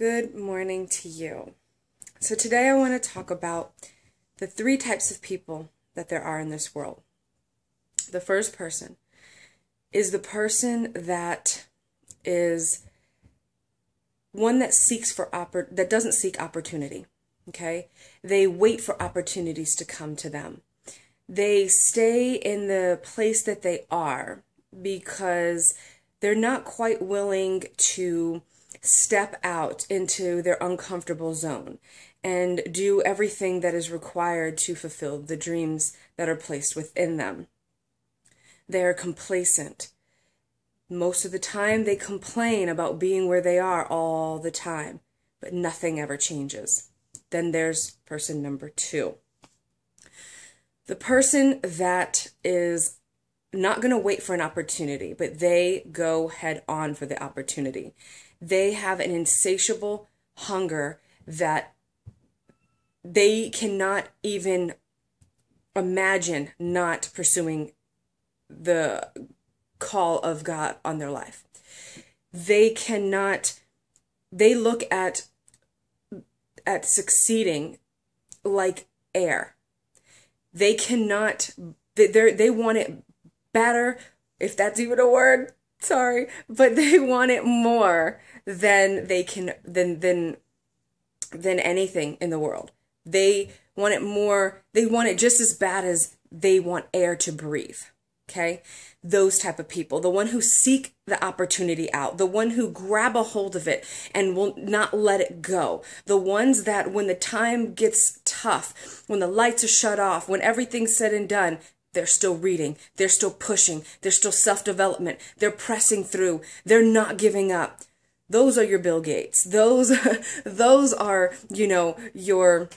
Good morning to you. So, today I want to talk about the three types of people that there are in this world. The first person is the person that is one that seeks for oppor- that doesn't seek opportunity. Okay? They wait for opportunities to come to them. They stay in the place that they are because they're not quite willing to step out into their uncomfortable zone and do everything that is required to fulfill the dreams that are placed within them. They are complacent. Most of the time, they complain about being where they are all the time, but nothing ever changes. Then there's person number two. The person that is not going to wait for an opportunity, but they go head on for the opportunity. They have an insatiable hunger that they cannot even imagine not pursuing the call of God on their life. They cannot they look at at succeeding like air. They cannot they they want it better if that's even a word. Sorry, but they want it more than they can than than than anything in the world. They want it more, they want it just as bad as they want air to breathe. Okay? Those type of people, the one who seek the opportunity out, the one who grab a hold of it and will not let it go. The ones that when the time gets tough, when the lights are shut off, when everything's said and done, they're still reading, they're still pushing, they're still self-development, they're pressing through, they're not giving up. Those are your Bill Gates. Those those are, you know, your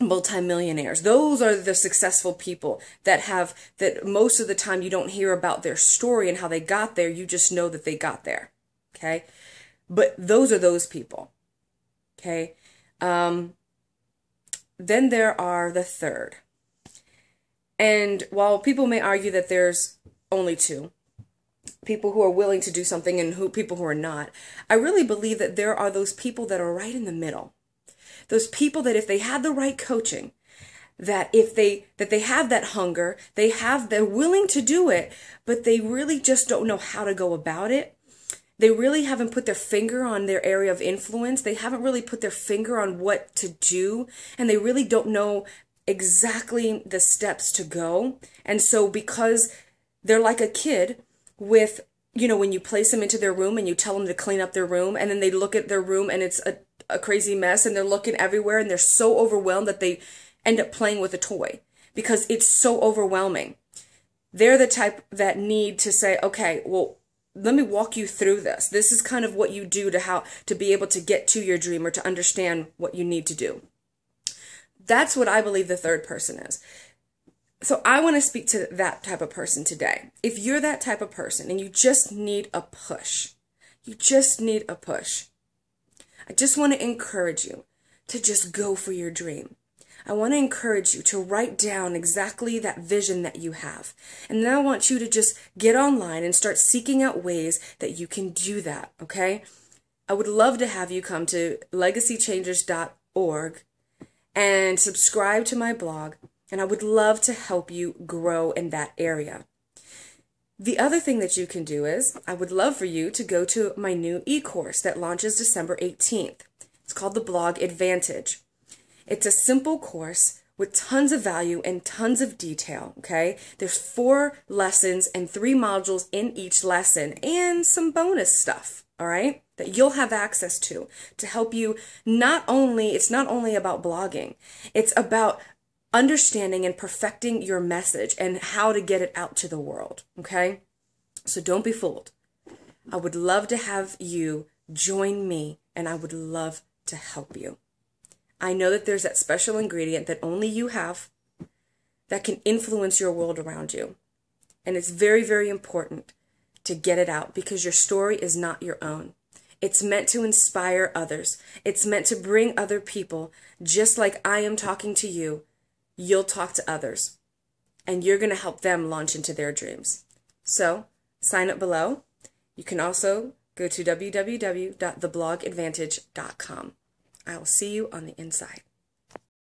multimillionaires. Those are the successful people that have, that most of the time you don't hear about their story and how they got there. You just know that they got there. Okay. But those are those people. Okay. Um, then there are the third. And while people may argue that there's only two, people who are willing to do something and who people who are not, I really believe that there are those people that are right in the middle those people that if they had the right coaching, that if they that they have that hunger, they have they're willing to do it, but they really just don't know how to go about it. They really haven't put their finger on their area of influence. They haven't really put their finger on what to do, and they really don't know exactly the steps to go. And so because they're like a kid with you know, when you place them into their room and you tell them to clean up their room and then they look at their room and it's a a crazy mess and they're looking everywhere and they're so overwhelmed that they end up playing with a toy because it's so overwhelming. They're the type that need to say, okay, well, let me walk you through this. This is kind of what you do to how to be able to get to your dream or to understand what you need to do. That's what I believe the third person is. So I want to speak to that type of person today. If you're that type of person and you just need a push, you just need a push. I just want to encourage you to just go for your dream. I want to encourage you to write down exactly that vision that you have. And then I want you to just get online and start seeking out ways that you can do that, okay? I would love to have you come to legacychangers.org and subscribe to my blog, and I would love to help you grow in that area. The other thing that you can do is, I would love for you to go to my new e-course that launches December 18th. It's called the Blog Advantage. It's a simple course with tons of value and tons of detail, okay? There's four lessons and three modules in each lesson and some bonus stuff, all right? That you'll have access to to help you not only, it's not only about blogging, it's about understanding and perfecting your message and how to get it out to the world. Okay? So don't be fooled. I would love to have you join me and I would love to help you. I know that there's that special ingredient that only you have that can influence your world around you. And it's very, very important to get it out because your story is not your own. It's meant to inspire others. It's meant to bring other people, just like I am talking to you, you'll talk to others and you're going to help them launch into their dreams. So sign up below. You can also go to www.theblogadvantage.com. I will see you on the inside.